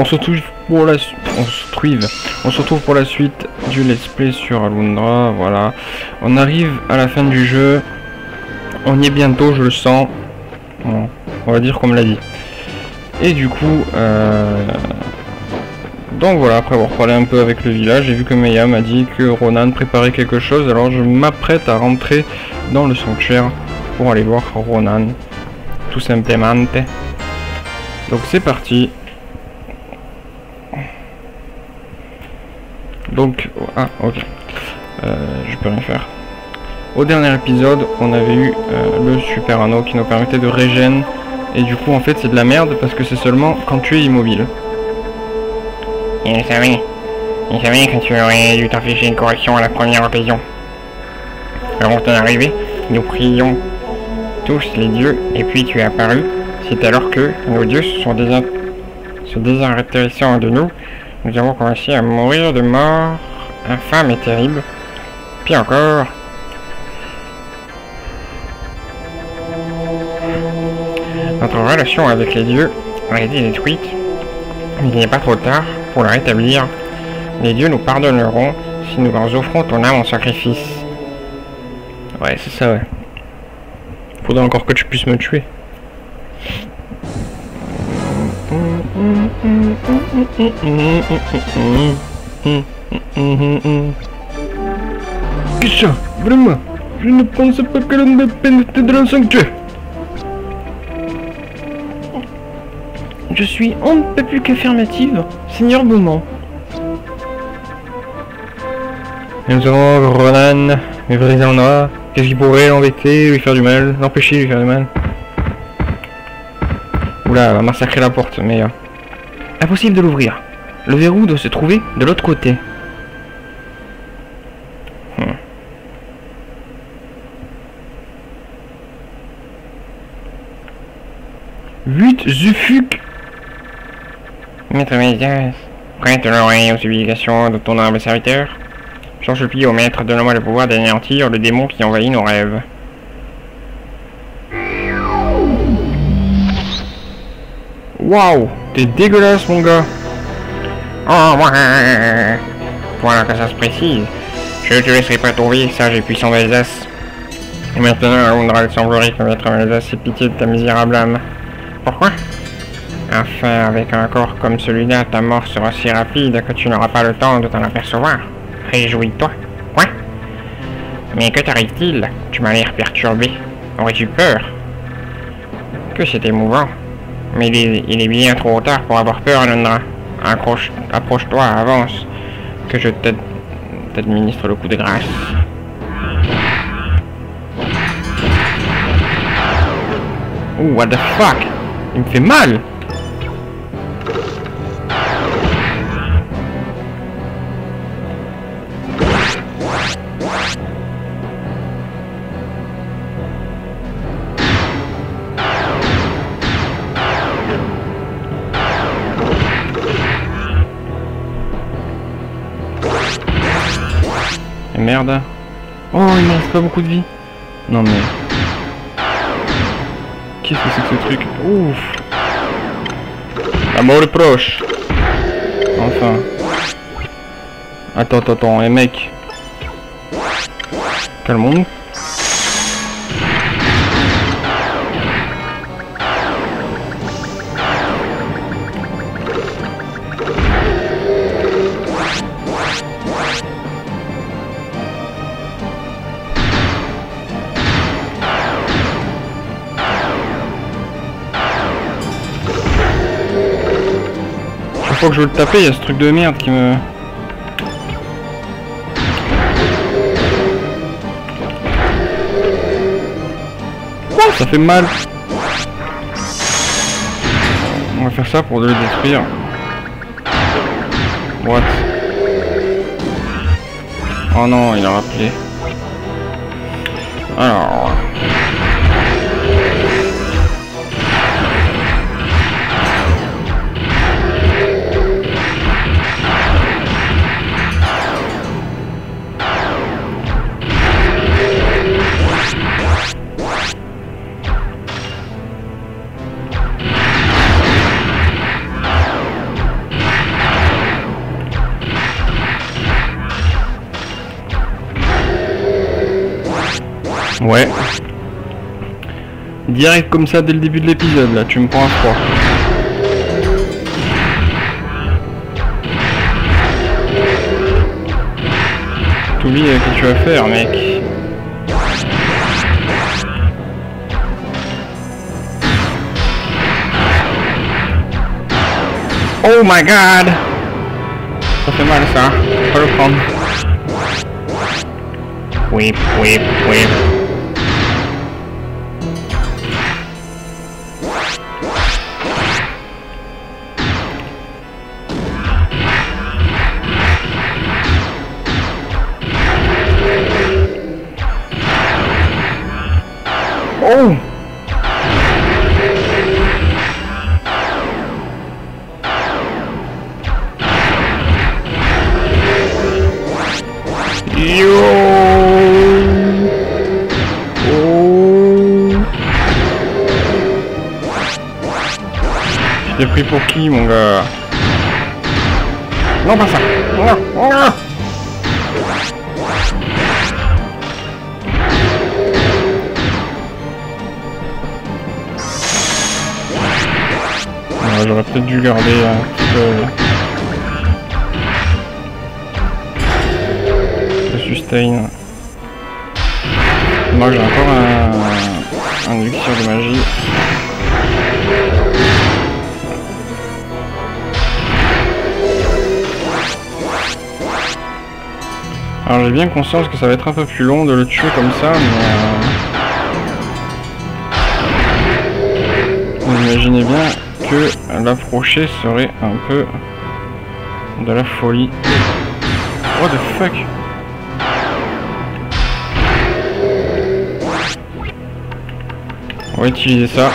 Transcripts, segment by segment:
On se retrouve pour la on se la suite du let's play sur Alundra, voilà. On arrive à la fin du jeu. On y est bientôt, je le sens. On va dire comme l'a dit. Et du coup, euh... donc voilà, après avoir parlé un peu avec le village, j'ai vu que Meya m'a dit que Ronan préparait quelque chose, alors je m'apprête à rentrer dans le sanctuaire pour aller voir Ronan, tout simplement. Donc c'est parti. Donc, ah ok, euh, je peux rien faire. Au dernier épisode, on avait eu euh, le super anneau qui nous permettait de régène. Et du coup, en fait, c'est de la merde parce que c'est seulement quand tu es immobile. Il savait. Il savait que tu aurais dû t'afficher une correction à la première occasion. Avant ton arrivée, nous prions tous les dieux et puis tu es apparu. C'est alors que nos dieux se sont désint... se désintéressant de nous. Nous avons commencé à mourir de mort infâme et terrible. Puis encore, Notre relation avec les dieux a été détruite. Il n'est pas trop tard pour la rétablir. Les dieux nous pardonneront si nous leur offrons ton âme en sacrifice. Ouais, c'est ça, ouais. Faudrait encore que tu puisses me tuer. Qu'est-ce ça Vraiment Je ne pensais pas que l'on pénétrer dans le sanctuaire. Je suis on ne peut plus qu'affirmative, Seigneur Beaumont. Nous avons Ronan, mais Brisandra, qu'est-ce qui pourrait l'embêter, lui faire du mal, l'empêcher de lui faire du mal? Oula, elle va massacrer la porte, mais... Euh... Impossible de l'ouvrir. Le verrou doit se trouver de l'autre côté. Hmm. Huit Zufuk Maître Médias, prête l'oreille aux obligations de ton humble serviteur. J'en supplie au maître, donne-moi le pouvoir d'anéantir le démon qui envahit nos rêves. Waouh T'es dégueulasse mon gars Oh ouais Voilà que ça se précise. Je te laisserai pas tomber, sage et puissant Valsas. Et maintenant, Alundra, il semblerait que maître Valsas ait pitié de ta misérable âme. Pourquoi? Enfin, avec un corps comme celui-là, ta mort sera si rapide que tu n'auras pas le temps de t'en apercevoir. Réjouis-toi. Quoi Mais que t'arrive-t-il? Tu m'as l'air perturbé. Aurais-tu peur? Que c'est émouvant. Mais il est, il est, bien trop tard pour avoir peur, Alundra. Approche-toi, avance. Que je t'administre le coup de grâce. Oh, what the fuck? Il me fait mal Oh, il me reste pas beaucoup de vie. Non mais... Qu'est-ce que c'est que ce truc? Ouf La mort est proche Enfin. Attends, attends, attends, et mec. Calmons-nous. Fois que je veux le taper, il y a ce truc de merde qui me... Ça fait mal On va faire ça pour le détruire. What? Oh non, il a rappelé. Alors... Ouais. Direct comme ça dès le début de l'épisode, là, tu me prends à froid. T'oublies ce que tu vas faire, mec. Oh my god Ça fait mal ça, faut le prendre. Whip, whip, whip. Pour qui mon gars Non pas ça J'aurais peut-être dû garder un petit peu le sustain. Moi j'ai encore un, un de magie. J'ai bien conscience que ça va être un peu plus long de le tuer comme ça, mais... euh, Vous imaginez bien que l'approcher serait un peu de la folie. What the fuck? On va utiliser ça.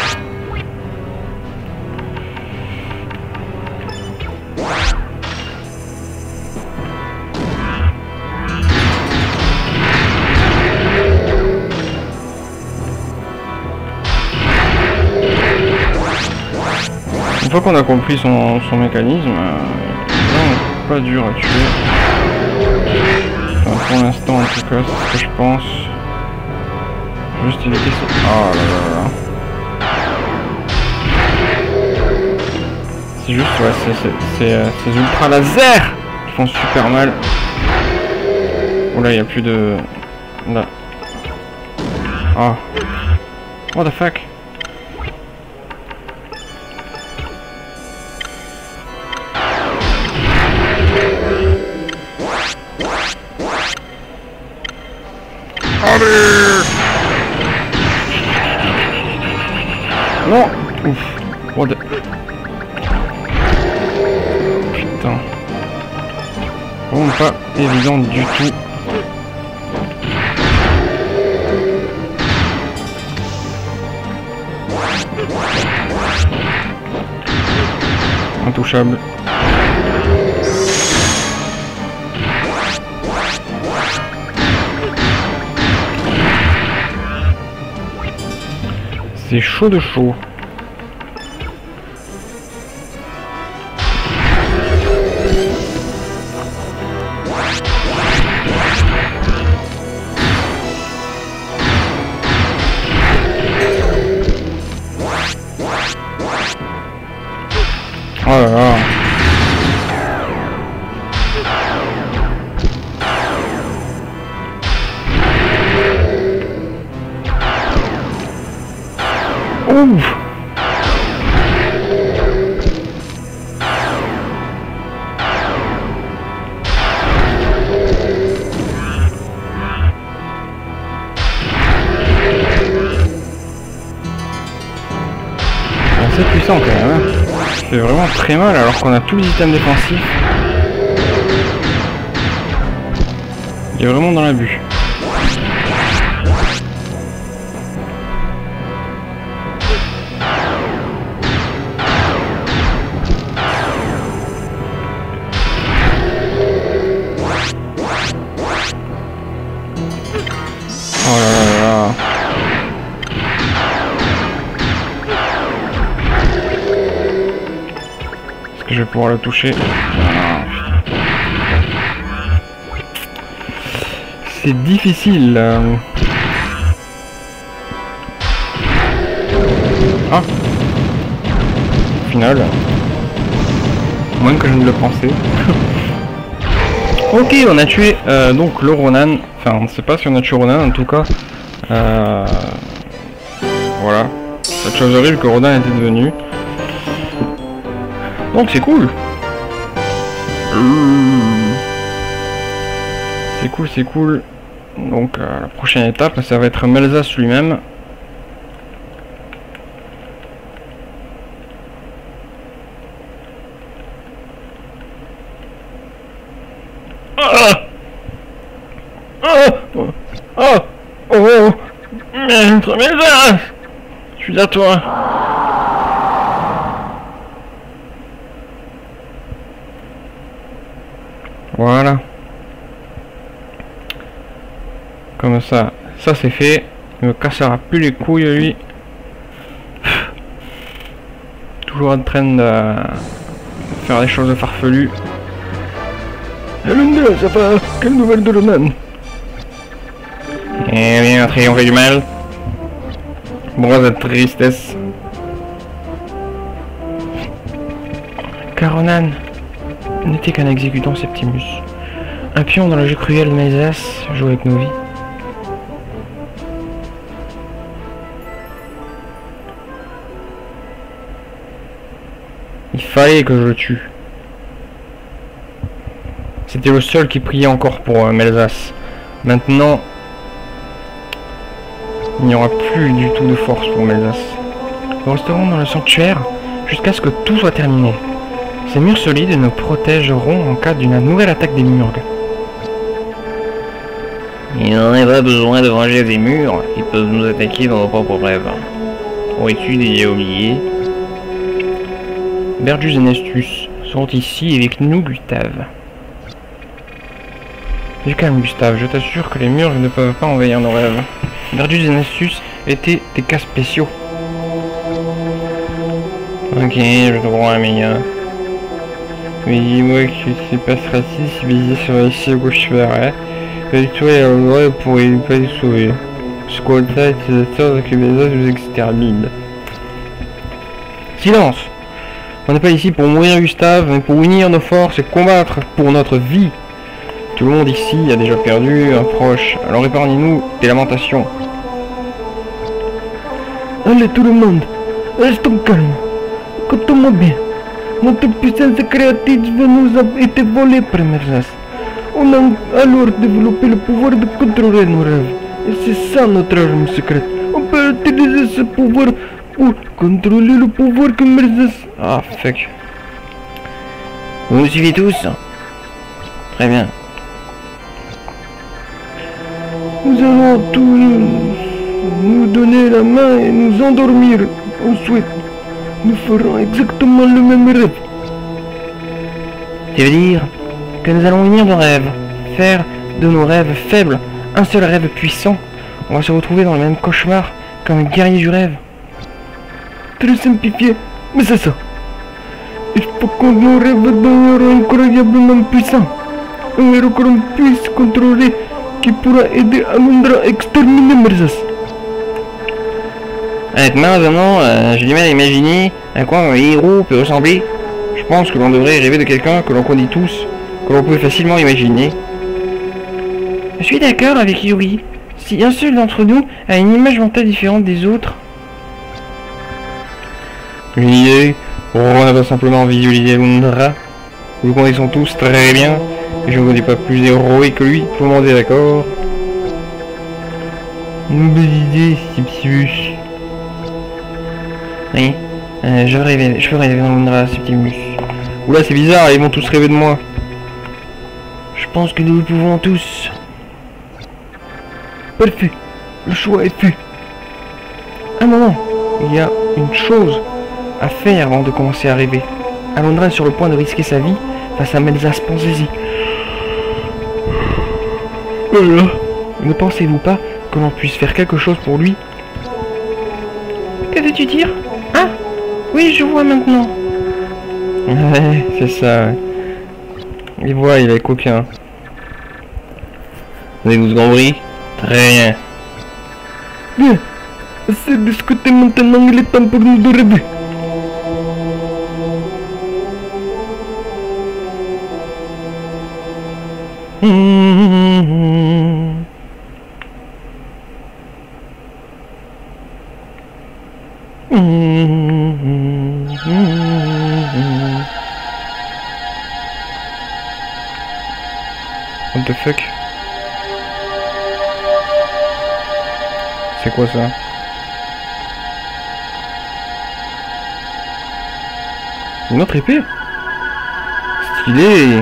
Fois qu'on a compris son, mécanisme, euh, pas dur à tuer. Enfin, pour l'instant en tout cas, ce que je pense. Juste éviter ça. Oh là là là. C'est juste, ouais, c'est- euh, ces ultra lasers qui font super mal. Oh là, il n'y a plus de... Là. Ah. What the fuck? Non Ouf. What the... Putain. Vraiment pas évident du tout. Intouchable. C'est chaud tous les items défensifs. Il est vraiment dans l'abus. pouvoir le toucher. C'est difficile. Ah Au final. Moins que je ne le pensais. ok, on a tué euh, donc le Ronan. Enfin, on ne sait pas si on a tué Ronan, en tout cas. Euh... Voilà. Cette chose horrible que Ronan était devenu. Donc c'est cool. C'est cool, c'est cool. Donc euh, la prochaine étape, ça va être Melzas lui-même. Ah Ah Ah Oh Maître Melzas Je suis à toi Voilà. Comme ça, ça c'est fait. Il me cassera plus les couilles lui. Toujours en train de faire des choses farfelues. Alundra, ça va Quelle nouvelle de Ronan Eh bien, triompher du mal. Bon, cette tristesse. Caronan n'était qu'un exécutant Septimus. Un pion dans le jeu cruel de Mesas joue avec nos vies. Il fallait que je le tue. C'était le seul qui priait encore pour euh, Melzas. Maintenant, il n'y aura plus du tout de force pour Melzas. Nous resterons dans le sanctuaire jusqu'à ce que tout soit terminé. Ces murs solides nous protégeront en cas d'une nouvelle attaque des Murgs. Il n'en est pas besoin de ranger des murs, ils peuvent nous attaquer dans nos propres rêves. Aurais-tu déjà oublié Bergus et Nestus sont ici avec nous, Gustave. Du calme, Gustave, je t'assure que les Murgs ne peuvent pas envahir nos rêves. Bergus et Nestus étaient des cas spéciaux. Ok, je te crois, amiga. Mais dis-moi que c'est pas si visé sur ici où je ferais. Et toi et l'endroit pourrait pas les sauver. Ce contrat utilisateur de Cubézos vous extermine. Silence On n'est pas ici pour mourir, Gustave, mais pour unir nos forces et combattre pour notre vie. Tout le monde ici a déjà perdu un proche, alors épargnez-nous des lamentations. Allez tout le monde, restons calmes. Écoutez-moi bien. Notre puissance créative nous a été volée par Merzas. On a alors développé le pouvoir de contrôler nos rêves. Et c'est ça notre arme secrète. On peut utiliser ce pouvoir pour contrôler le pouvoir que Merzas... Ah, fuck. Vous suivez tous Très bien. Nous allons tous nous donner la main et nous endormir. Ensuite, nous ferons exactement le même rêve. Tu veux dire que nous allons unir nos rêves, faire de nos rêves faibles un seul rêve puissant? On va se retrouver dans le même cauchemar comme un guerrier du rêve. Très simplifié, mais c'est ça. Il faut que nos rêves deviennent incroyablement puissants. Un héros que l'on puisse contrôler qui pourra aider Alundra à exterminer Merzas. Honnêtement, vraiment, euh, j'ai du mal à imaginer à quoi un héros peut ressembler. Je pense que l'on devrait rêver de quelqu'un que l'on connaît tous, que l'on peut facilement imaginer. Je suis d'accord avec Yuri. Si un seul d'entre nous a une image mentale différente des autres, Une idée On n'a pas simplement visualisé Lundra. Nous le connaissons tous très bien. Je ne connais pas plus héroïque que lui, tout le monde est d'accord. Une belle idée, Sipsius. Oui, euh, je rêvais, je rêver dans Septimus. Oula, c'est bizarre, ils vont tous rêver de moi. Je pense que nous pouvons tous. Parfait. Le choix est fait. Un moment, il y a une chose à faire avant de commencer à rêver. Alondra est sur le point de risquer sa vie face à Melzas, pensez-y. Voilà. Ne pensez-vous pas que l'on puisse faire quelque chose pour lui? Que veux-tu dire? Ah Oui, je vois maintenant. Ouais, c'est ça. Il voit, il est coquin. Vous avez vous compris Très bien. Assez discuté maintenant, il est temps pour nous de rêver. Mmh. What the fuck? C'est quoi ça? Une autre épée? Stylé!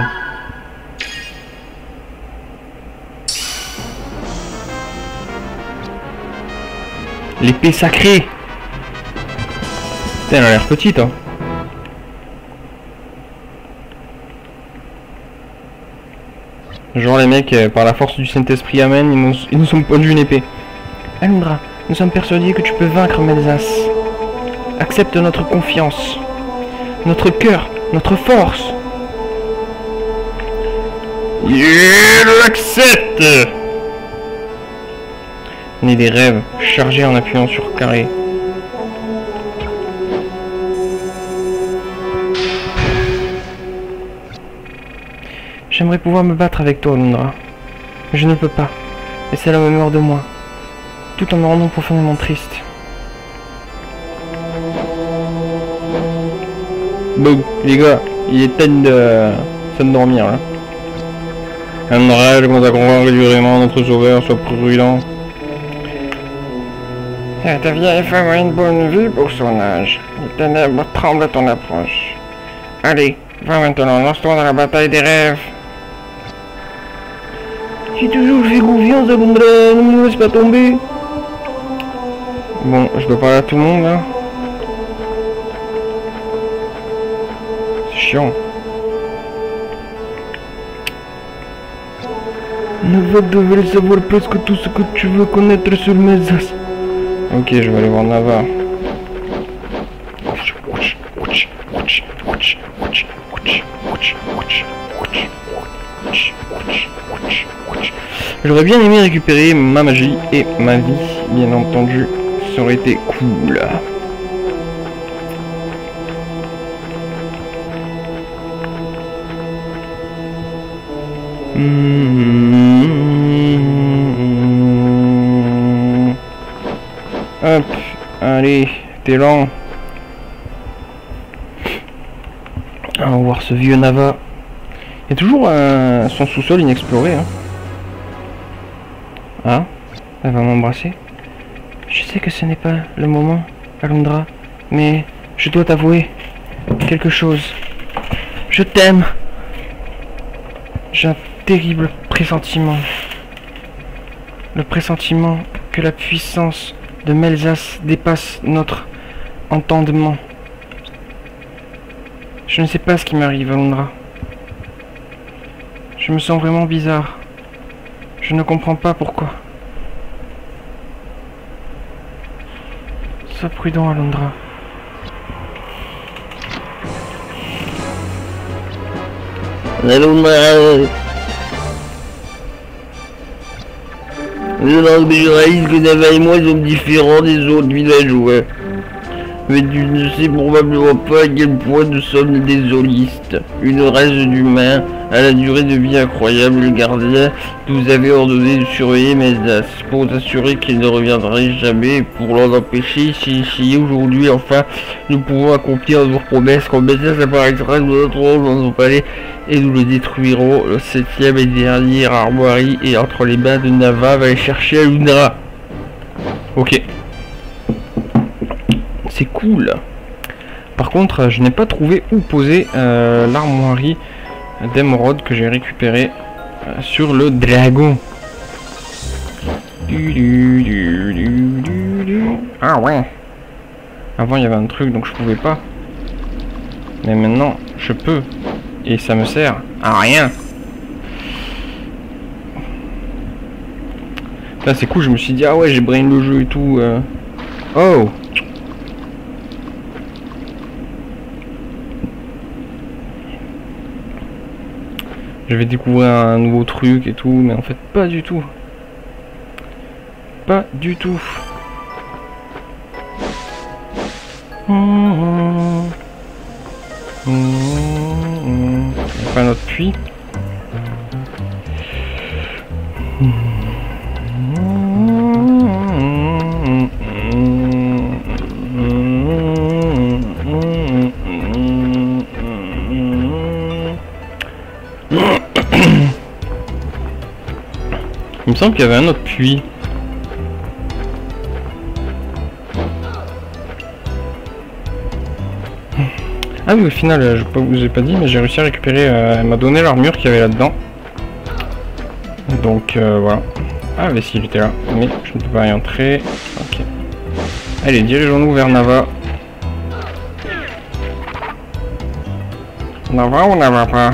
L'épée sacrée! Putain, elle a l'air petite, hein. Genre les mecs, euh, par la force du Saint-Esprit, Amen, ils nous, ils nous ont pondu une épée. Alundra, nous sommes persuadés que tu peux vaincre Melzas. Accepte notre confiance, notre cœur, notre force. Je l'accepte Né des rêves, chargé en appuyant sur carré. J'aimerais pouvoir me battre avec toi. Mais je ne peux pas. Et cela me meurt de moi. Tout en me rendant profondément triste. Bon, les gars, il est temps de, de dormir là. Un rêve commence à vraiment notre sauveur soit prudent. Cette vieille femme a une bonne vue pour son âge. Les ténèbres tremblent à ton approche. Allez, va maintenant, lance-toi dans la bataille des rêves. Fait confiance, Alundra. Ne me laisse pas tomber. Bon, je dois parler à tout le monde là. C'est chiant. Nava devrait savoir presque tout ce que tu veux connaître sur Melzas. Ok, je vais aller voir Nava. J'aurais bien aimé récupérer ma magie et ma vie, bien entendu. Ça aurait été cool. Hmm. Hop, allez, t'es lent. On va voir ce vieux Nava. Il y a toujours un- son sous-sol inexploré. Hein. Ah, elle va m'embrasser. Je sais que ce n'est pas le moment, Alundra, mais je dois t'avouer quelque chose. Je t'aime. J'ai un terrible pressentiment. Le pressentiment que la puissance de Melzas dépasse notre entendement. Je ne sais pas ce qui m'arrive, Alundra. Je me sens vraiment bizarre. Je ne comprends pas pourquoi. Sois prudent, Alondra. Je réalise que Nava et moi sommes différents des autres villageois. Mais tu ne sais probablement pas à quel point nous sommes des holistes. Une race d'humains à la durée de vie incroyable. Le gardien nous avait ordonné de surveiller Mesdas pour s'assurer qu'il ne reviendrait jamais pour l'en empêcher. Si, aujourd'hui enfin nous pouvons accomplir notre promesse quand Mesdas apparaîtra nous entrerons dans nos palais et nous le détruirons. Le septième et dernier armoirie et entre les mains de Nava va aller chercher Alundra. Ok. C'est cool. Par contre, je n'ai pas trouvé où poser euh, l'armoirie d'émeraude que j'ai récupéré euh, sur le dragon. Ah ouais. Avant, il y avait un truc donc je pouvais pas. Mais maintenant, je peux. Et ça me sert à rien. Là, c'est cool, je me suis dit, ah ouais, j'ai brain le jeu et tout. euh. Oh je vais découvrir un nouveau truc et tout, mais en fait pas du tout. Pas du tout. Pas puits. Semble qu'il y avait un autre puits. Ah oui, au final, euh, je vous ai pas dit, mais j'ai réussi à récupérer. euh, elle m'a donné l'armure qu'il y avait là-dedans. Donc euh, voilà. Ah, mais si, il était là. Mais je ne peux pas y entrer. Ok. Allez, dirigeons-nous vers Nava. Nava ou Nava pas?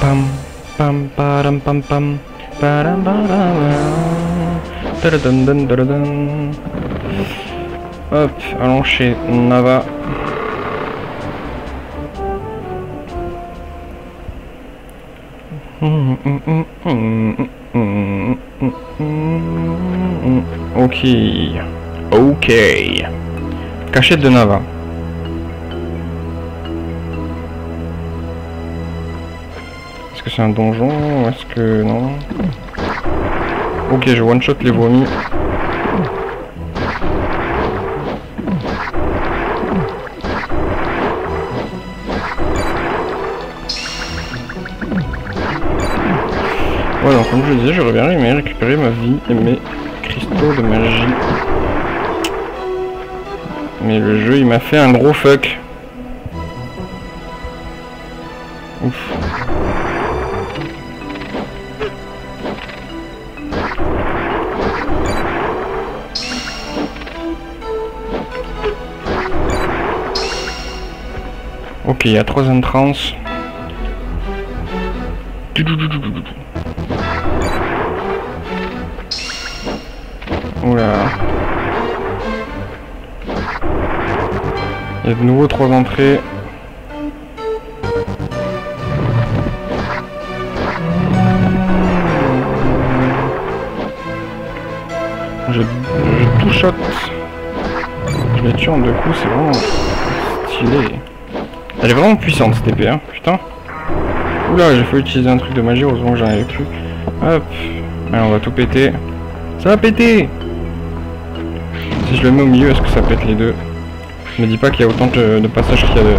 Pam, pam, param, pam, pam, param, param. Hop, allons chez Nava. Ok. Ok. Cachette de Nava. Est-ce que c'est un donjon? Est-ce que non? Ok, je one shot les vomis. Ouais, donc comme je le disais, j'aurais bien aimé récupérer ma vie et mes cristaux de magie. Mais le jeu, il m'a fait un gros fuck. Ouf. Ok, il y a trois entrances. Oula. Il y a de nouveau trois entrées. Je, je tout shot. Je les tue en deux coups, c'est vraiment stylé. Elle est vraiment puissante cette épée, hein, putain. Oula, j'ai failli utiliser un truc de magie, heureusement que j'en avais plus. Hop. Allez, on va tout péter. Ça va péter Si je le mets au milieu, est-ce que ça pète les deux? Je me dis pas qu'il y a autant de, de passages qu'il y a de...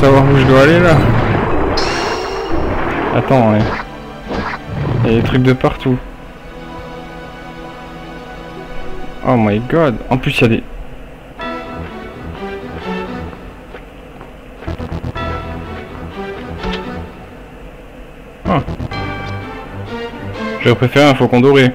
Savoir où je dois aller là Attends, ouais. Il y a des trucs de partout. Oh my god En plus il y a des... Ah. J'aurais préféré un faucon doré.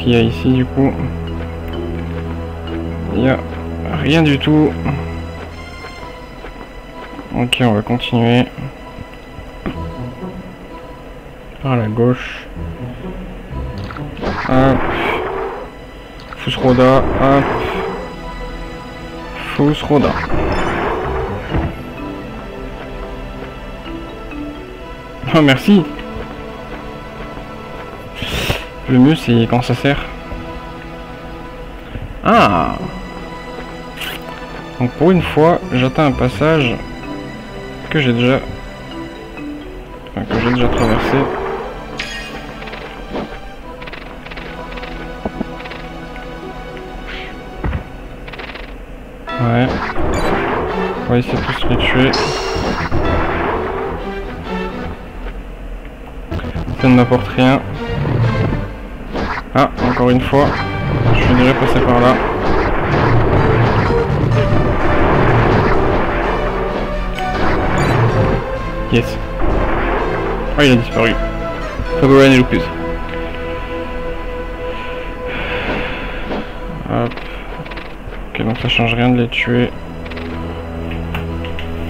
Qu'il y a ici du coup Il y a rien du tout. Ok, on va continuer. Par la gauche. Hop. Fusroda, hop. Fusroda. Oh merci Le mieux c'est quand ça sert. Ah Donc pour une fois, j'atteins un passage que j'ai déjà Enfin, que j'ai déjà traversé. Ouais. On va essayer de tous les tuer. Ça ne m'apporte rien. Ah, encore une fois. Je déjà passé par là. Yes. Ah, il a disparu. Fagolan et Lupus. Hop. Ok, donc ça change rien de les tuer.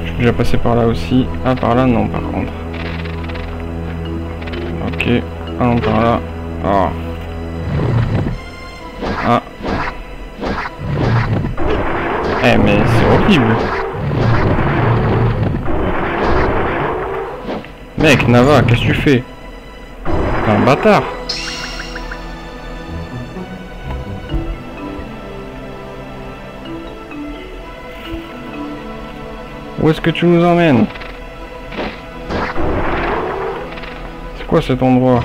Je suis déjà passé par là aussi. Ah, par là, non, par contre. Ok. Allons par là. Mec, Nava, qu'est-ce que tu fais? T'es un bâtard. Où est-ce que tu nous emmènes? C'est quoi cet endroit?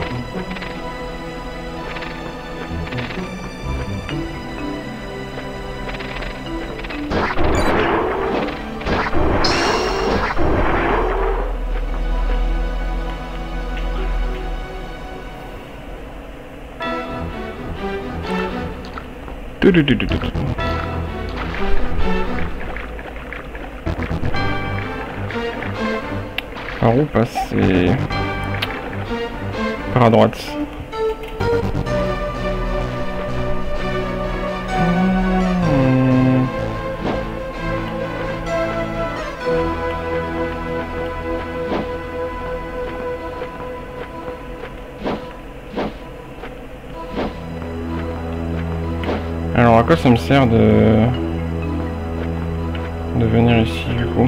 Par où passer? Par à droite. Quoi ça me sert de de venir ici du coup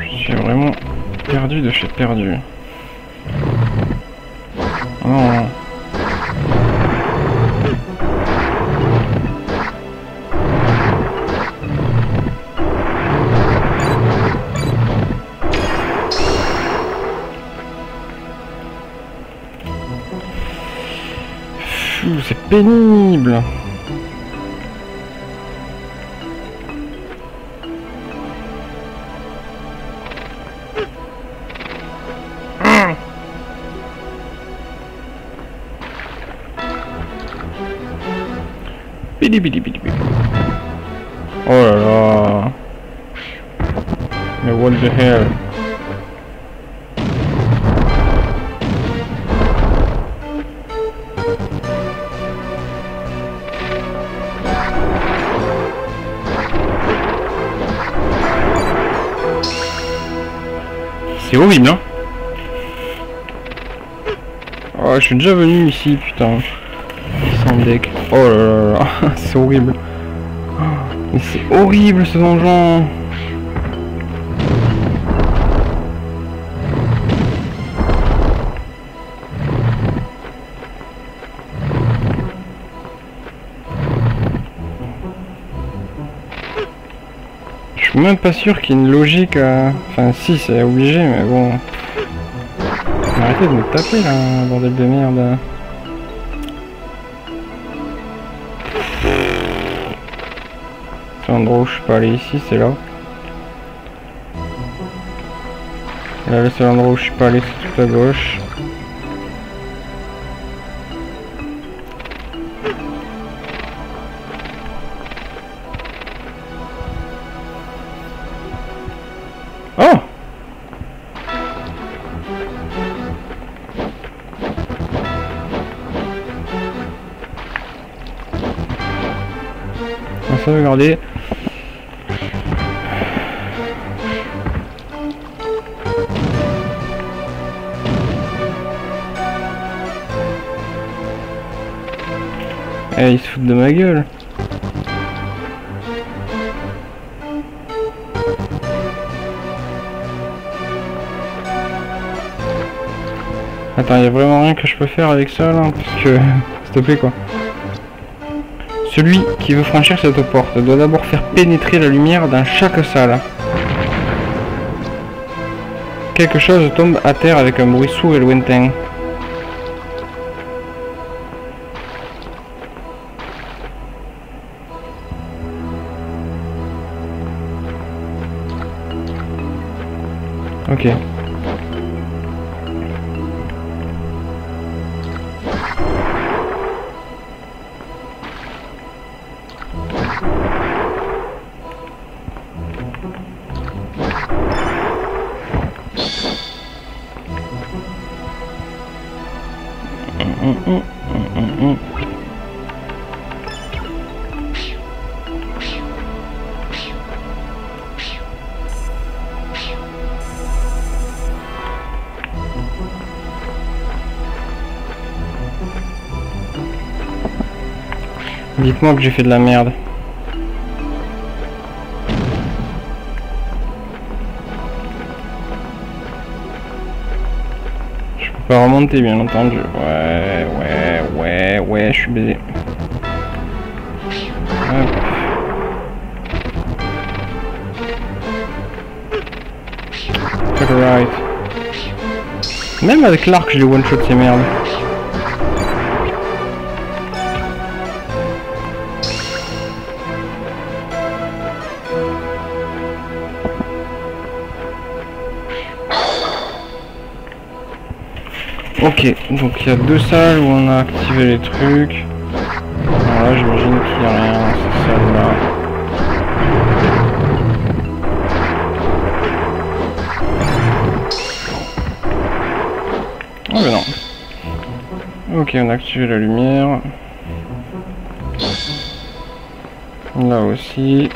Je suis vraiment perdu de chez perdu. C'est pénible. Bidi bidi bidi bidi. Oh là là. Mais what the hell. Horrible, hein Oh, je suis déjà venu ici, putain. Sans deck. Oh là là là, c'est horrible. Mais c'est horrible ce donjon. Même pas sûr qu'il y ait une logique à... Enfin si, c'est obligé, mais bon... Arrêtez de me taper là, bordel de merde. C'est l'endroit où je suis pas allé ici, c'est là. Là, le seul endroit où je suis pas allé, c'est tout à gauche. Sauvegarder. Eh, ils se foutent de ma gueule. Attends, y a vraiment rien que je peux faire avec ça là Parce que, s'il te plaît quoi. Celui qui veut franchir cette porte doit d'abord faire pénétrer la lumière dans chaque salle. Quelque chose tombe à terre avec un bruit sourd et lointain. Dites-moi que j'ai fait de la merde. Je peux pas remonter bien entendu. Ouais, ouais, ouais, ouais, je suis baisé. Right. Même avec l'arc, j'ai one shot ces merdes. Ok, donc il y a deux salles où on a activé les trucs. Alors là, j'imagine qu'il n'y a rien dans ces salles-là. Oh ben non. Ok, on a activé la lumière. Là aussi.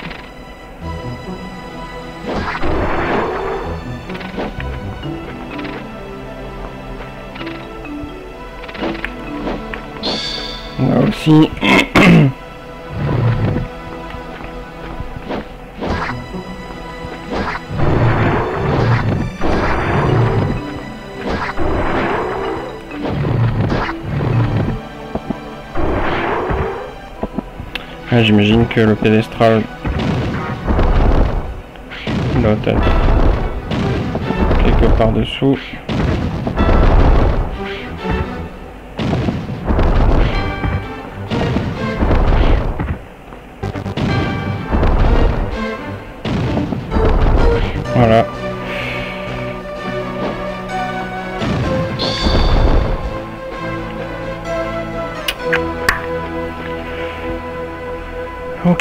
Que le pédestral doit être quelque part dessous.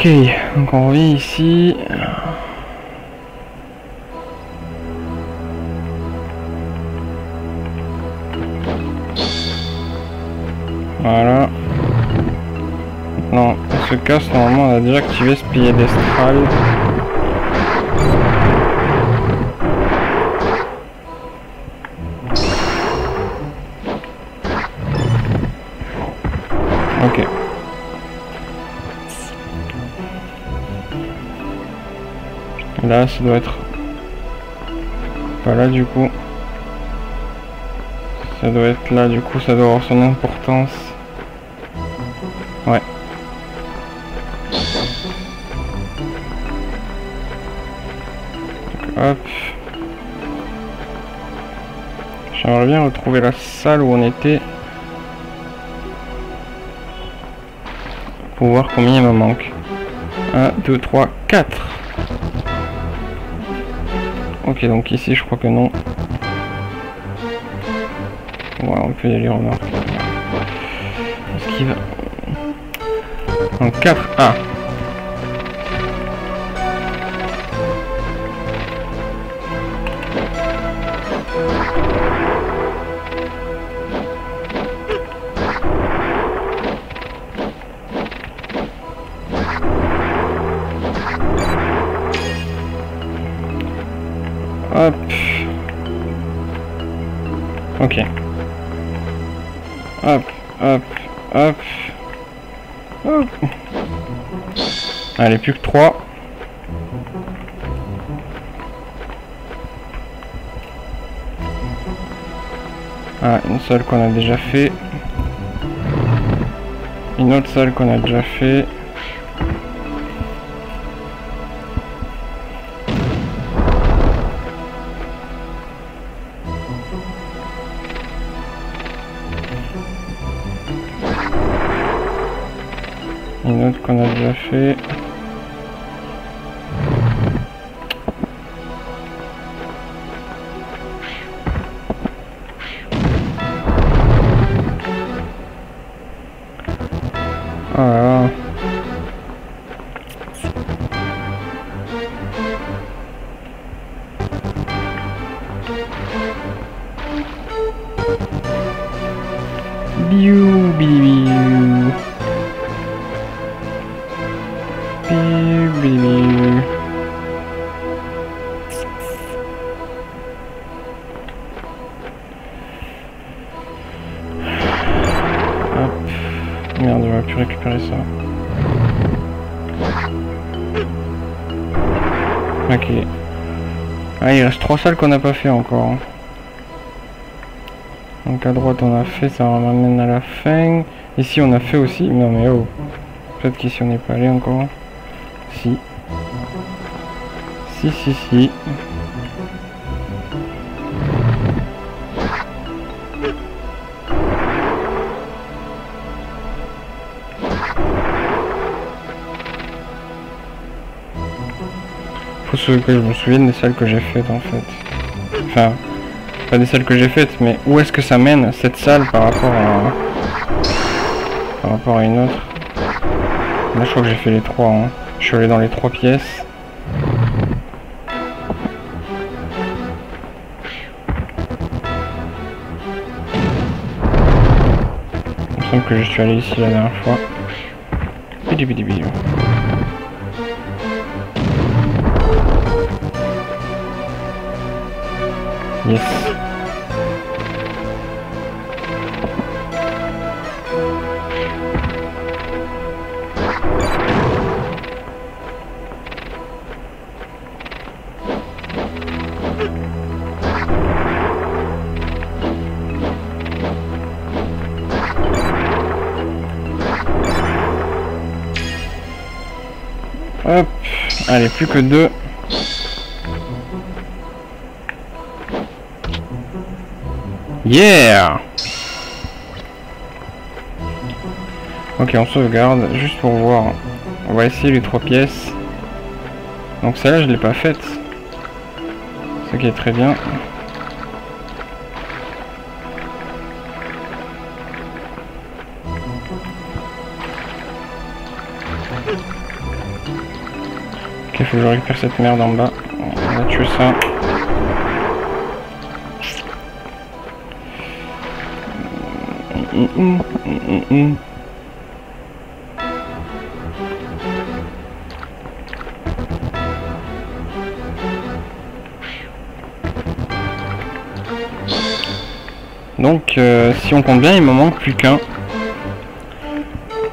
Ok, donc on revient ici. Voilà. Non, on se casse, normalement on a déjà activé ce piédestral. Ok. Là, ça doit être pas là du coup. Ça doit être là du coup, ça doit avoir son importance. Ouais. Hop. J'aimerais bien retrouver la salle où on était. Pour voir combien il me manque. 1, 2, 3, 4. Ok, donc ici je crois que non. Ouais, on peut y aller remarque. Esquive. Donc 4 Hop, hop, hop. Hop. Allez, plus que 3. Ah, une salle qu'on a déjà fait. Une autre salle qu'on a déjà fait. Qu'on a déjà fait. Trois qu'on n'a pas fait encore. hein. Donc à droite on a fait, ça ramène à la fin. Ici on a fait aussi. Non mais oh. Peut-être qu'ici on n'est pas allé encore. Si. Si, si, si. Faut que je me souvienne des salles que j'ai faites en fait. Enfin, pas des salles que j'ai faites, mais où est-ce que ça mène cette salle par rapport à par rapport à une autre? Là je crois que j'ai fait les trois. hein. Je suis allé dans les trois pièces. Il me semble que je suis allé ici la dernière fois. Bidi. Yes. Hop, allez, plus que deux. Yeah Ok, on sauvegarde, juste pour voir. On va essayer les trois pièces. Donc celle-là, je l'ai pas faite. Ce qui est très bien. Ok, faut que je récupère cette merde en bas. On va tuer ça. Mm. Donc, euh, si on compte bien, il me manque plus qu'un.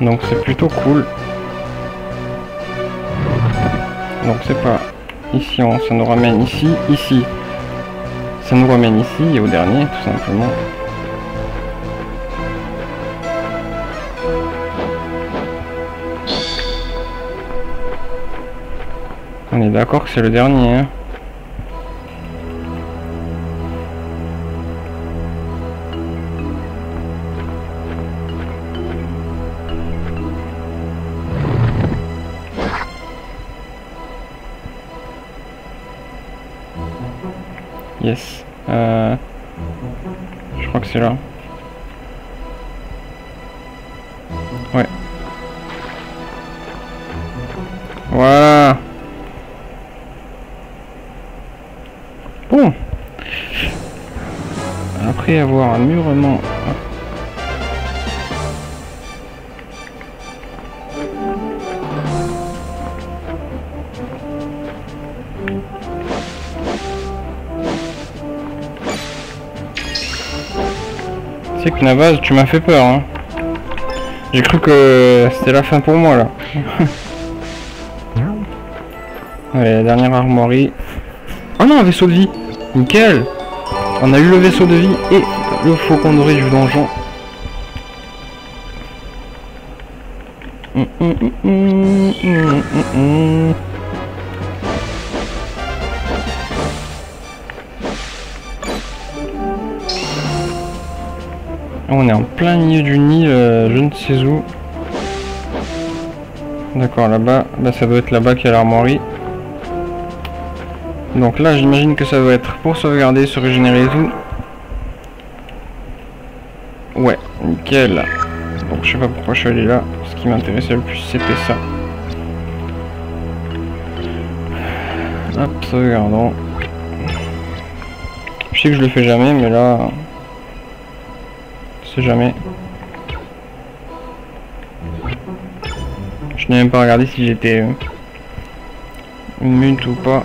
Donc, c'est plutôt cool. Donc, c'est pas ici, on, ça nous ramène ici, ici. Ça nous ramène ici et au dernier, tout simplement. On est d'accord que c'est le dernier, hein Yes. Euh, je crois que c'est là. Après avoir mûrement... C'est que Navaz, tu m'as fait peur, hein. J'ai cru que c'était la fin pour moi, là. Allez, la dernière armoirie. Oh non, un vaisseau de vie Nickel On a eu le vaisseau de vie et le faucon doré du donjon. On est en plein milieu du Nil, euh, je ne sais où. D'accord, là-bas, là ça doit être là-bas qu'il y a l'armoirie. Donc là, j'imagine que ça doit être pour sauvegarder, se régénérer et tout. Ouais, nickel. Donc je sais pas pourquoi je suis allé là. Ce qui m'intéressait le plus, c'était ça. Hop, sauvegardons. Je sais que je le fais jamais, mais là... C'est jamais. Je n'ai même pas regardé si j'étais euh, mute ou pas.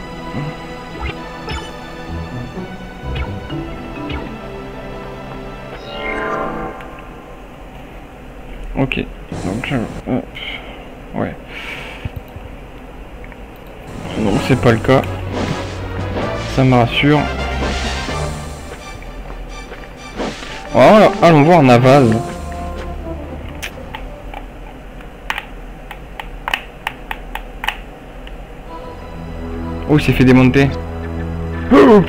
C'est pas le cas. Ça me rassure. Oh, allons voir Naval. Oh, il s'est fait démonter. Oh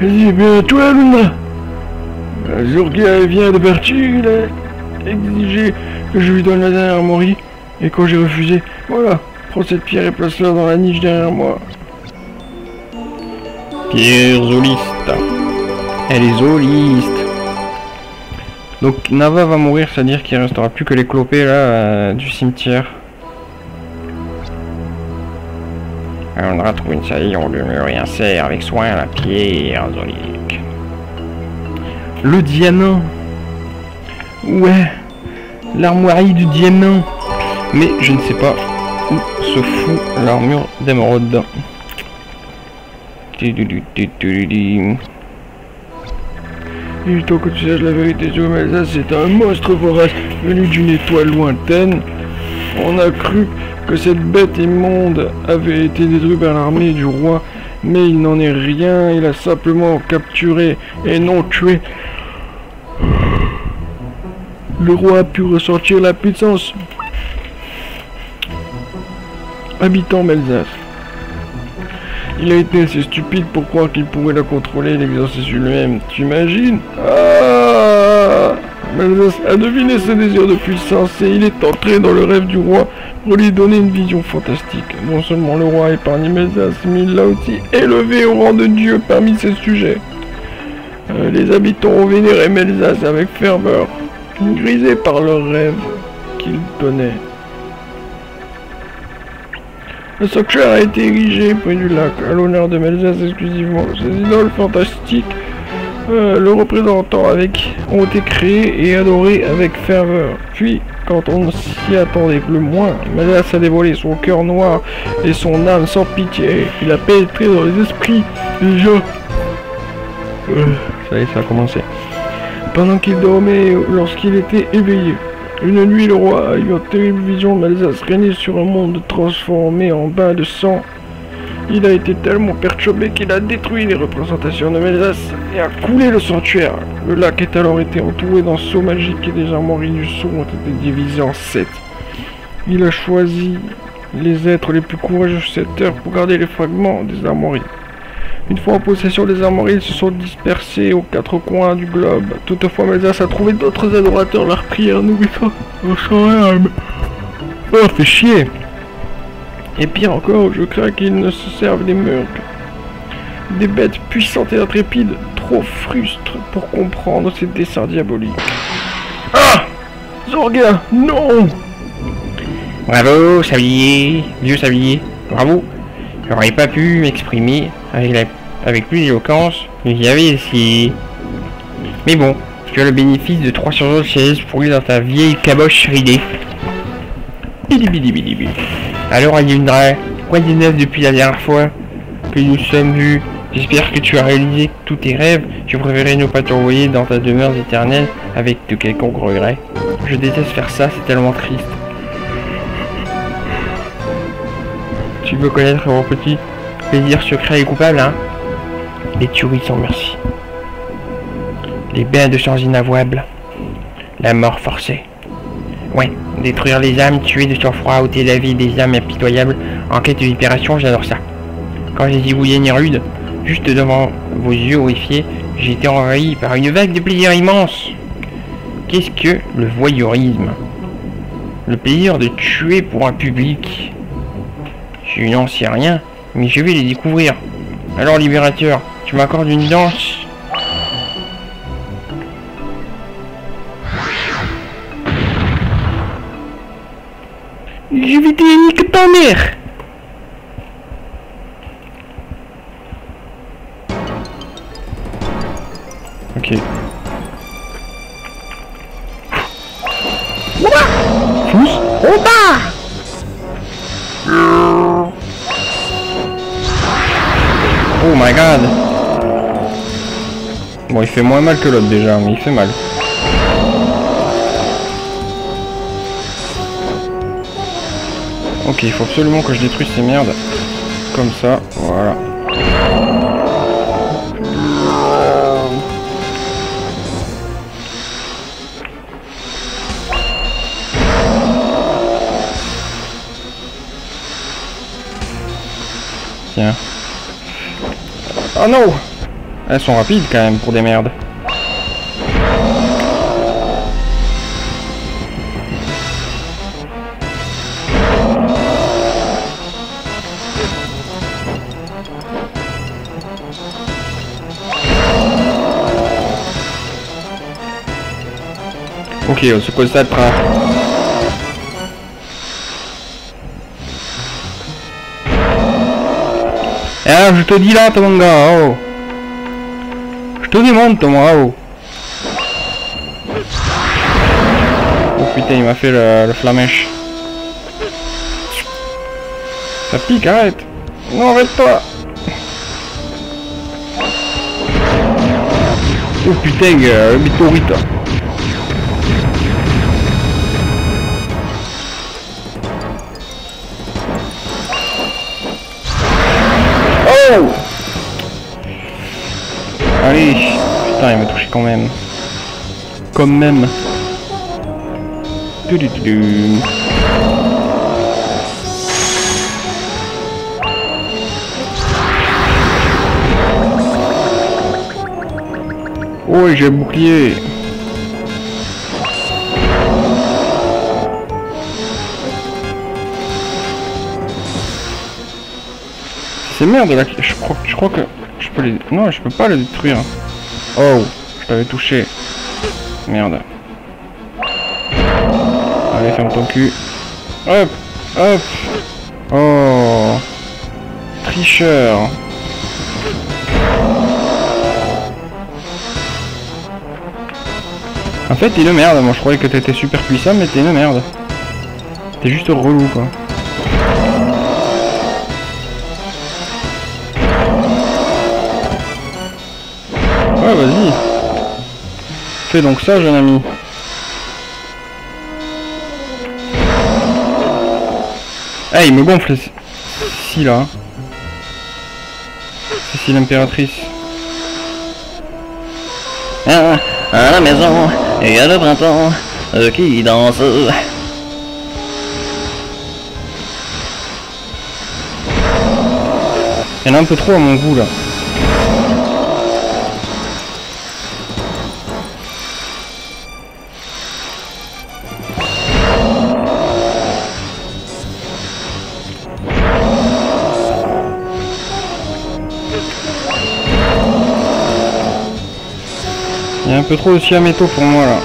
bien toi, Luna vient de partir, il a exigé que je lui donne la dernière armoirie, et quand j'ai refusé, voilà, prends cette pierre et place-la dans la niche derrière moi. Pierre Zoliste. Elle est Zoliste. Donc Nava va mourir, c'est-à-dire qu'il restera plus que les clopés là euh, du cimetière. On aura trouvé une saillie, on lui réinsère avec soin la pierre zolique. Le diamant. Ouais. L'armoirie du diamant. Mais je ne sais pas où se fout l'armure d'émeraude. Il est temps que tu saches la vérité sur c'est un monstre vorace venu d'une étoile lointaine. On a cru que cette bête immonde avait été détruite par l'armée du roi, mais il n'en est rien, il a simplement capturé et non tué. Le roi a pu ressortir la puissance. Habitant Melzas. Il a été assez stupide pour croire qu'il pourrait la contrôler et l'exercer sur lui-même. Tu imagines? Ah Melzas a deviné ses désirs de puissance et il est entré dans le rêve du roi pour lui donner une vision fantastique. Non seulement le roi a épargné Melzas, mais il l'a aussi élevé au rang de dieu parmi ses sujets. Euh, les habitants ont vénéré Melzas avec ferveur, grisés par leurs rêves qu'il donnait. Le sanctuaire a été érigé près du lac, à l'honneur de Melzas exclusivement. Ces idoles fantastiques, euh, le représentant avec, ont été créés et adorés avec ferveur. Puis, quand on s'y attendait le moins, Melzas a dévoilé son cœur noir et son âme sans pitié. Il a pénétré dans les esprits des gens. Euh, ça y est, ça a commencé. Pendant qu'il dormait, lorsqu'il était éveillé. Une nuit, le roi a eu une terrible vision d'Alsace régner sur un monde transformé en bain de sang. Il a été tellement perturbé qu'il a détruit les représentations de Melzas et a coulé le sanctuaire. Le lac est alors été entouré d'un seau magique et les armoiries du seau ont été divisées en sept. Il a choisi les êtres les plus courageux de cette heure pour garder les fragments des armoiries. Une fois en possession des armoiries, ils se sont dispersés aux quatre coins du globe. Toutefois, Melzas a trouvé d'autres adorateurs. Leurs prières n'oublient pas son âme. Oh, fait chier Et pire encore, je crains qu'ils ne se servent des meurtres. Des bêtes puissantes et intrépides, trop frustres pour comprendre ces desseins diaboliques. Ah Zorga, non Bravo, sablier, vieux sablier, bravo. J'aurais pas pu m'exprimer avec, avec plus d'éloquence, mais j'y avais essayé. Mais bon, tu as le bénéfice de 3 sur 11 chaises pourries dans ta vieille caboche ridée. Bidi bidi bidi bidi. Alors Alundra, quoi de neuf depuis la dernière fois que nous sommes vus? J'espère que tu as réalisé tous tes rêves. Je préférais ne pas t'envoyer dans ta demeure éternelle avec de quelconques regrets. Je déteste faire ça, c'est tellement triste. Tu veux connaître mon petit plaisir secret et coupable, hein Les tueries sans merci. Les bains de sang inavouables. La mort forcée. Ouais, détruire les âmes, tuer de sang-froid, ôter la vie des âmes impitoyables, en quête de libération, j'adore ça. Quand j'ai zigouillé Nérude, juste devant vos yeux horrifiés, j'ai été envahi par une vague de plaisir immense. Qu'est-ce que le voyeurisme? Le plaisir de tuer pour un public. Je n'en sais rien, mais je vais les découvrir. Alors, libérateur, tu m'accordes une danse Je vais te niquer ta mère fait moins mal que l'autre déjà, mais il fait mal. Ok, il faut absolument que je détruise ces merdes. Comme ça, voilà. Tiens. Oh non Elles sont rapides quand même pour des merdes. Ok, on se concentre. Ah, je te dis là, mon gars, oh. Je te démonte, moi, oh. Oh putain, il m'a fait le, le flamèche. Ça pique, arrête. Non, arrête-toi. Oh putain, euh, le météorite. Oh Il m'a touché quand même. Quand même. Oh, j'ai un bouclier. C'est merde là, je crois, je crois que je peux les... Non, je peux pas les détruire. Oh, je t'avais touché. Merde. Allez, ferme ton cul. Hop, hop. Oh. Tricheur. En fait, t'es une merde. Moi, je croyais que t'étais super puissant, mais t'es une merde. T'es juste relou, quoi. Vas-y. Fais donc ça, jeune ami. Ah, il me gonfle. Si, là. C'est si l'impératrice. Ah, à la maison, il y a le printemps euh, qui danse. Il y en a un peu trop à mon goût, là. Il y a un peu trop de siaméto pour moi là.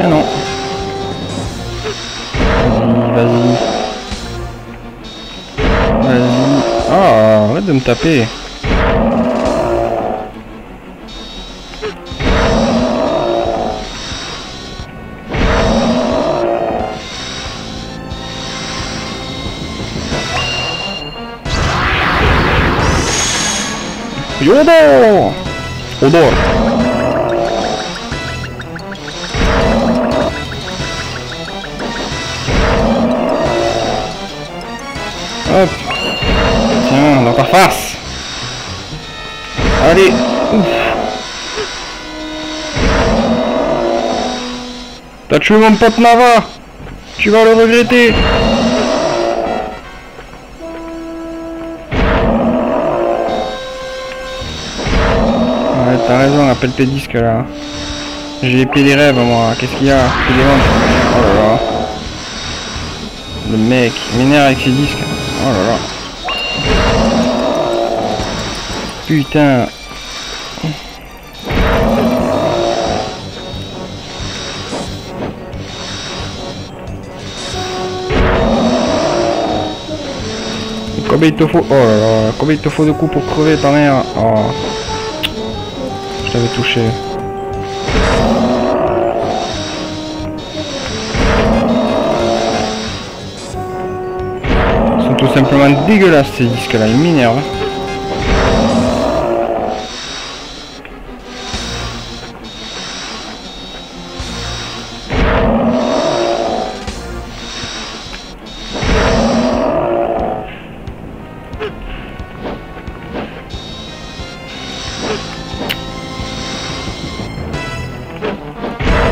Ah non. Vas-y, vas-y. Vas-y. Ah, arrête de me taper. Yodo! Odor! Hop! Tiens, dans ta face! Allez! Ouf! T'as tué mon pote Nava! Tu vas le regretter! Tes disques là. J'ai épée des rêves moi, qu'est-ce qu'il y a. Oh là là. Le mec, m'énerve avec ses disques. Oh là là. Putain. Combien il te faut Oh combien il te faut de coups pour crever ta mère Oh. Je t'avais touché. Ils sont tout simplement dégueulasses ces disques là, ils m'énervent.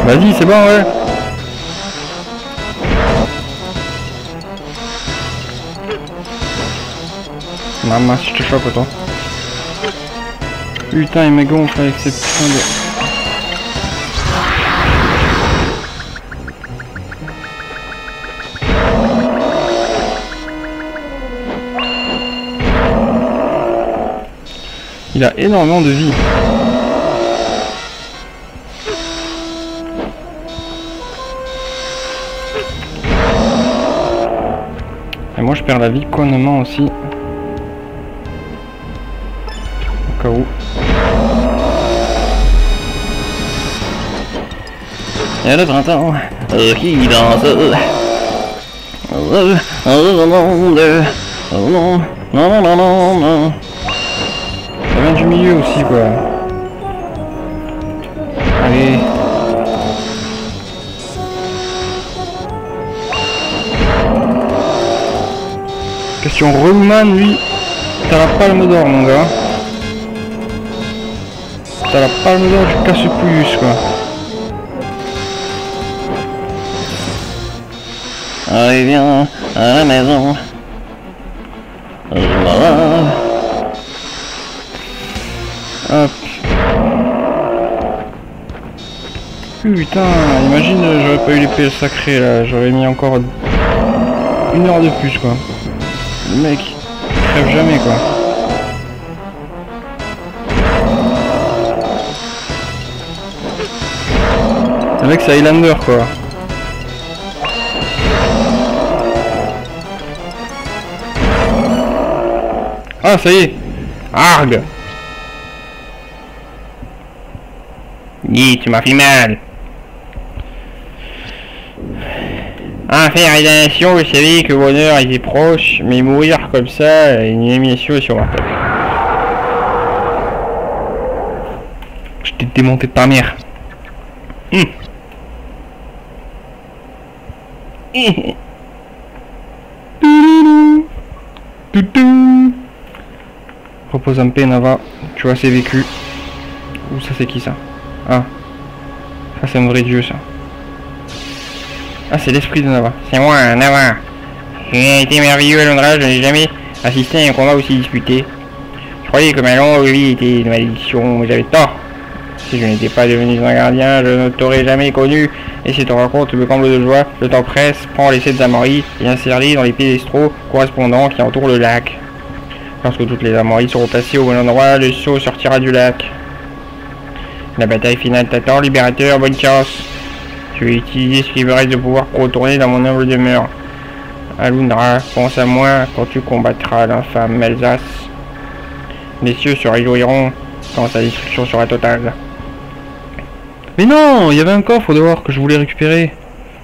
Vas-y, c'est bon, ouais. Maman, si je te chope, toi. Putain, il me gonfle avec ces putains de... Il a énormément de vie. Moi je perds la vie connement aussi. Au cas où. A le printemps euh, qui danse. Euh, euh, euh, euh, non, non, non, non, non. Ça vient du milieu aussi quoi. Question Roman lui. T'as la palme d'or mon gars. T'as la palme d'or du casse-pouillus quoi. Allez, viens à la maison. Je. Hop. Putain, imagine j'aurais pas eu l'épée sacrée là, j'aurais mis encore une heure de plus quoi. Le mec, il crève jamais quoi. Le mec c'est Highlander quoi. Ah ça y est Arg Dis, tu m'as fait mal. Enfin, réalisation, vous savez que bonheur était proche, mais mourir comme ça, une émission sur ma tête. Je t'ai démonté de ta mère. Toutou. Repose en paix Nava, tu vois c'est vécu. Ou ça c'est qui ça? Ah. Ça c'est un vrai dieu ça. Ah c'est l'esprit de Nava. C'est moi, Nava. J'ai été merveilleux à Londres, je n'ai jamais assisté à un combat aussi disputé. Je croyais que ma longue vie était une malédiction, mais j'avais tort. Si je n'étais pas devenu un gardien, je ne t'aurais jamais connu. Et si ton raconte me comble de joie, je t'en presse, prends les sept amories et insère-les dans les pédestraux correspondants qui entourent le lac. Lorsque toutes les amories seront placées au bon endroit, le seau sortira du lac. La bataille finale t'attend, libérateur, bonne chance. Je vais utiliser ce qui me reste de pouvoir retourner dans mon humble demeure. Alundra, pense à moi quand tu combattras l'infâme Alsace. Les cieux se réjouiront quand sa destruction sera totale. Mais non, il y avait un coffre dehors que je voulais récupérer.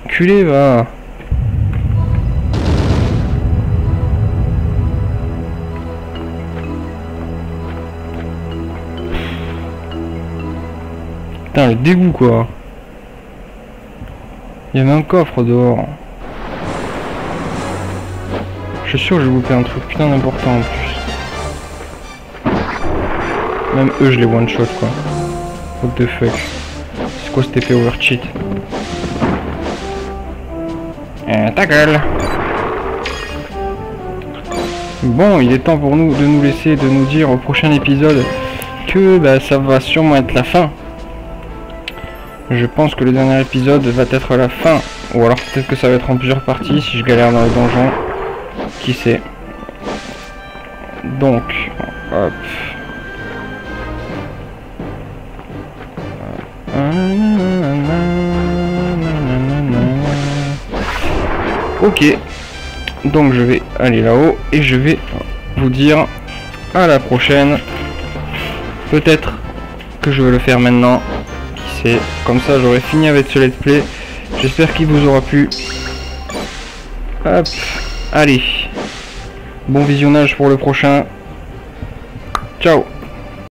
Culé va. Putain, le dégoût quoi. Il y avait un coffre dehors. Je suis sûr que j'ai loupé un truc putain d'important en plus. Même eux, je les one shot quoi. What the fuck. C'est quoi cet épée over cheat Euh, ta gueule. Bon, il est temps pour nous de nous laisser, de nous dire au prochain épisode que bah, ça va sûrement être la fin. Je pense que le dernier épisode va être la fin. Ou alors peut-être que ça va être en plusieurs parties si je galère dans les donjons. Qui sait. Donc, hop. Ok. Donc je vais aller là-haut et je vais vous dire à la prochaine. Peut-être que je vais le faire maintenant. Sait. Comme ça j'aurai fini avec ce let's play. J'espère qu'il vous aura plu. Hop. Allez. Bon visionnage pour le prochain. Ciao